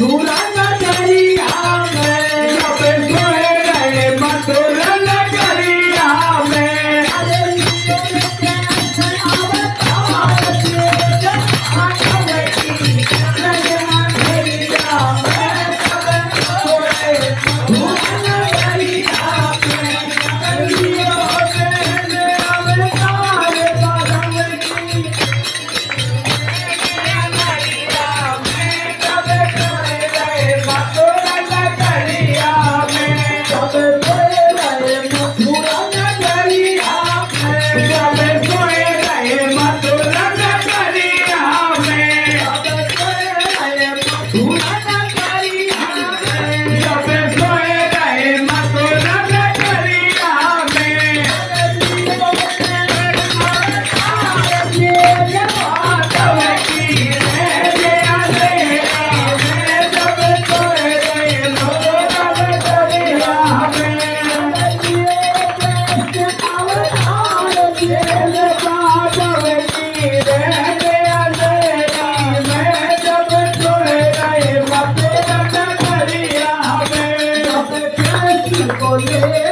Dura Olé.